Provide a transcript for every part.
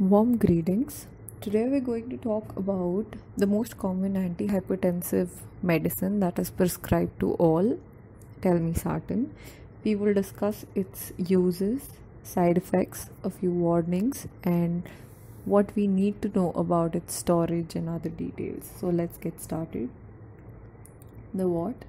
Warm greetings. Today we're going to talk about the most common antihypertensive medicine that is prescribed to all, telmisartan. We will discuss its uses, side effects, a few warnings, and what we need to know about its storage and other details. So let's get started. The what?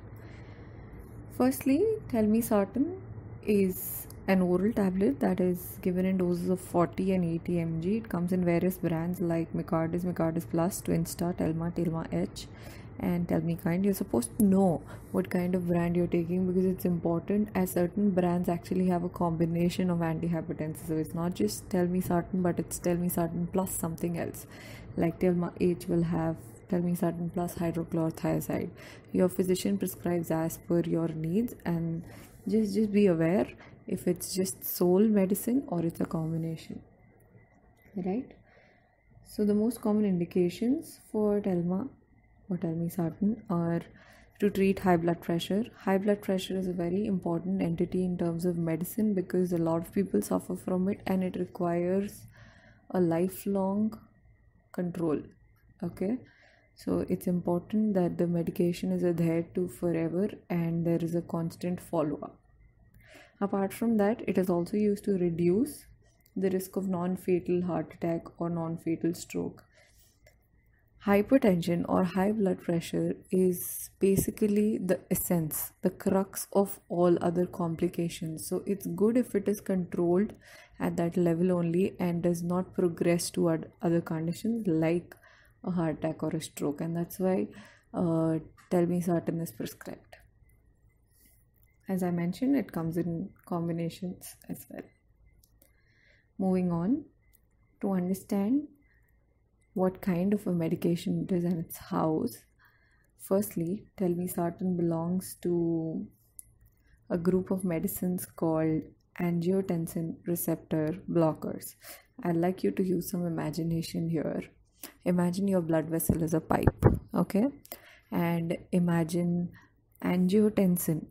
Firstly, telmisartan is an oral tablet that is given in doses of 40 and 80 mg. It comes in various brands like Micardis, Micardis Plus, Twynsta, Telma, Telma H, and Telmikind. You're supposed to know what kind of brand you're taking because it's important as certain brands actually have a combination of antihypertensives. So it's not just Telmisartan, but it's Telmisartan plus something else. Like Telma H will have telmisartan plus hydrochlorothiazide. Your physician prescribes as per your needs and just just be aware if it's just sole medicine or it's a combination right? So the most common indications for telma or telmisartan are to treat high blood pressure. High blood pressure is a very important entity in terms of medicine because a lot of people suffer from it and it requires a lifelong control okay? So it's important that the medication is adhered to forever and there is a constant follow up Apart from that, it is also used to reduce the risk of non fatal heart attack or non fatal stroke. Hypertension or high blood pressure is basically the essence, the crux of all other complications. So it's good if it is controlled at that level only and does not progress toward other conditions like a heart attack or a stroke. And that's why uh, telmisartan is prescribed. As I mentioned, it comes in combinations as well. Moving on to understand what kind of a medication it is and its house. Firstly, telmisartan belongs to a group of medicines called angiotensin receptor blockers. I'd like you to use some imagination here. Imagine your blood vessel is a pipe, okay? And imagine angiotensin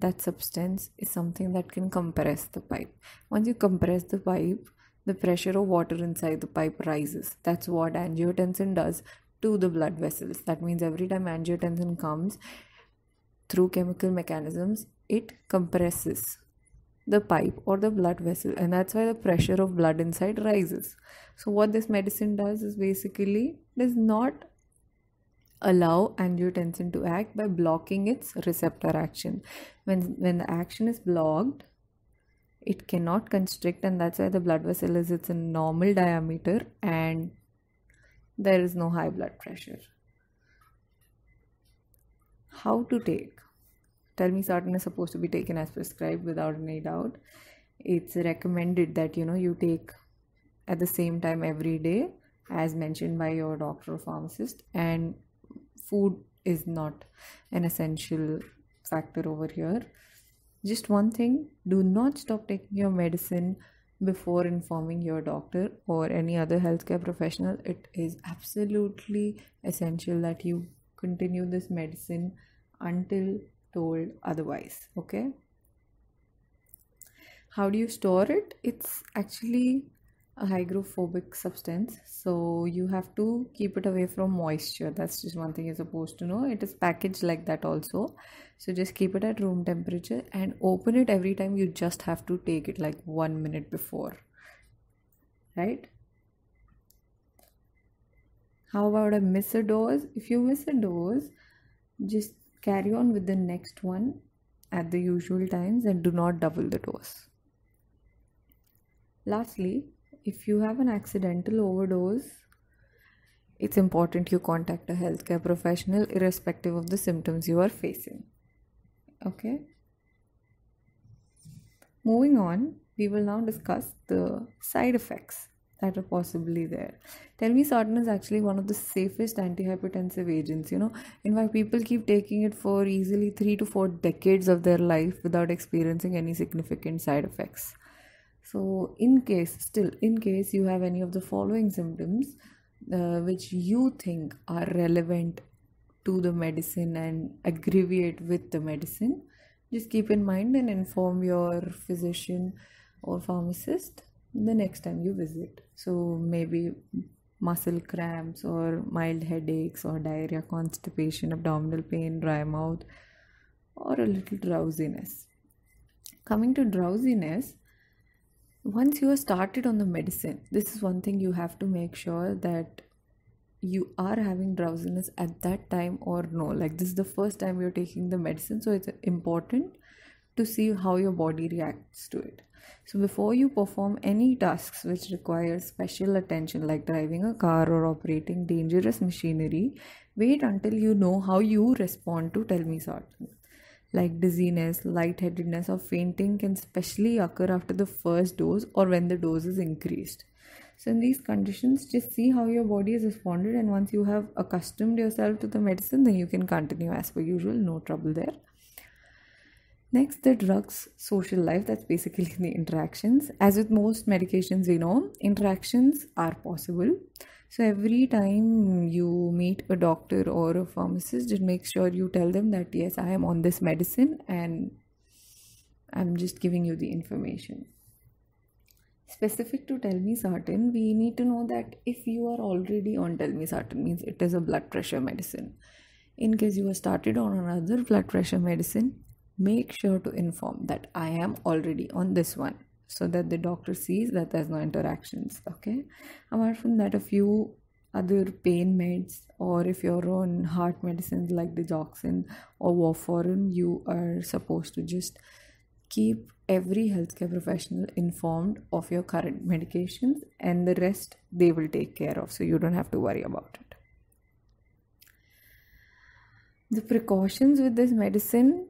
that substance is something that can compress the pipe. Once you compress the pipe, the pressure of water inside the pipe rises. That's what angiotensin does to the blood vessels. That means every time angiotensin comes through chemical mechanisms, it compresses the pipe or the blood vessel, and that's why the pressure of blood inside rises. So, what this medicine does is basically does not allow angiotensin to act by blocking its receptor action. When when the action is blocked it cannot constrict and that's why the blood vessel is its normal diameter and there is no high blood pressure. How to take? Telmisartan is supposed to be taken as prescribed without any doubt. It's recommended that you know you take at the same time every day as mentioned by your doctor or pharmacist and food is not an essential factor over here. Just one thing do not stop taking your medicine before informing your doctor or any other healthcare professional. It is absolutely essential that you continue this medicine until told otherwise okay? How do you store it? It's actually a hygrophobic substance so you have to keep it away from moisture. That's just one thing you're supposed to know. It is packaged like that also. So just keep it at room temperature and open it every time you just have to take it like one minute before. Right? How about a miss a dose? If you miss a dose just carry on with the next one at the usual times and do not double the dose. Lastly if you have an accidental overdose, it's important you contact a healthcare professional irrespective of the symptoms you are facing. Okay? Moving on, we will now discuss the side effects that are possibly there. Telmisartan is actually one of the safest antihypertensive agents. You know, in fact, people keep taking it for easily three to four decades of their life without experiencing any significant side effects so in case still in case you have any of the following symptoms uh, which you think are relevant to the medicine and aggravate with the medicine just keep in mind and inform your physician or pharmacist the next time you visit. So maybe muscle cramps or mild headaches or diarrhea, constipation, abdominal pain, dry mouth, or a little drowsiness. Coming to drowsiness, once you are started on the medicine, this is one thing you have to make sure that you are having drowsiness at that time or no. Like this is the first time you're taking the medicine, so it's important to see how your body reacts to it. So, before you perform any tasks which require special attention, like driving a car or operating dangerous machinery, wait until you know how you respond to telmisartan. Like dizziness, lightheadedness, or fainting can especially occur after the first dose or when the dose is increased. So, in these conditions, just see how your body has responded, and once you have accustomed yourself to the medicine, then you can continue as per usual, no trouble there. Next, the drugs social life that's basically the interactions. As with most medications, we know interactions are possible. So, every time you meet a doctor or a pharmacist, just make sure you tell them that yes, I am on this medicine and I'm just giving you the information. Specific to telmisartan, we need to know that if you are already on telmisartan, means it is a blood pressure medicine. In case you are started on another blood pressure medicine, make sure to inform that I am already on this one so that the doctor sees that there's no interactions. Okay, apart from that, a few other pain meds, or if you're on heart medicines like digoxin or warfarin, you are supposed to just keep every healthcare professional informed of your current medications and the rest they will take care of so you don't have to worry about it the precautions with this medicine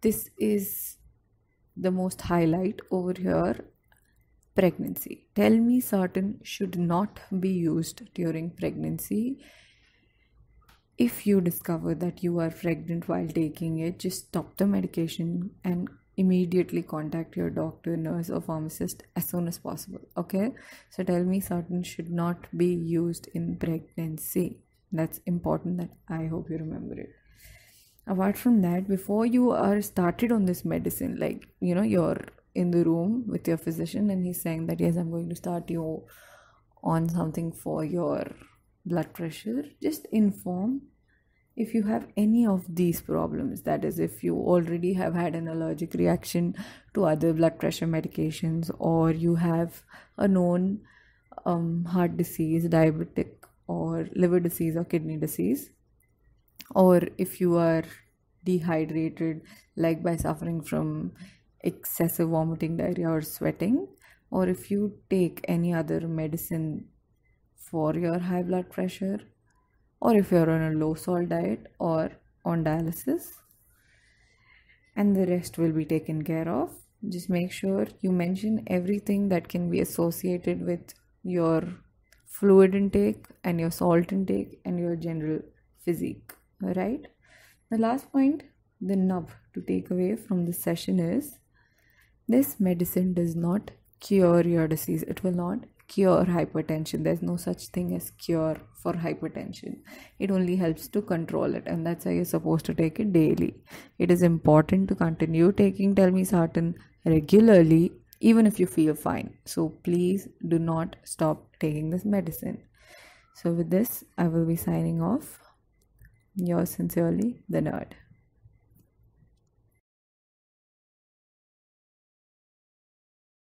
this is the most highlight over here pregnancy. Telmisartan should not be used during pregnancy. If you discover that you are pregnant while taking it just stop the medication and immediately contact your doctor nurse or pharmacist as soon as possible okay? So telmisartan should not be used in pregnancy. That's important that i hope you remember it apart from that before you are started on this medicine like you know you're in the room with your physician and he's saying that yes i'm going to start you on something for your blood pressure just inform if you have any of these problems. That is if you already have had an allergic reaction to other blood pressure medications or you have a known um, heart disease diabetic or liver disease or kidney disease or if you are dehydrated like by suffering from excessive vomiting diarrhea or sweating or if you take any other medicine for your high blood pressure or if you're on a low salt diet or on dialysis and the rest will be taken care of. Just make sure you mention everything that can be associated with your fluid intake and your salt intake and your general physique right? The last point the nub to take away from this session is this medicine does not cure your disease. It will not cure hypertension. There's no such thing as cure for hypertension. It only helps to control it and that's why you're supposed to take it daily. It is important to continue taking telmisartan regularly even if you feel fine. So please do not stop taking this medicine. So with this i will be signing off yours sincerely the nerd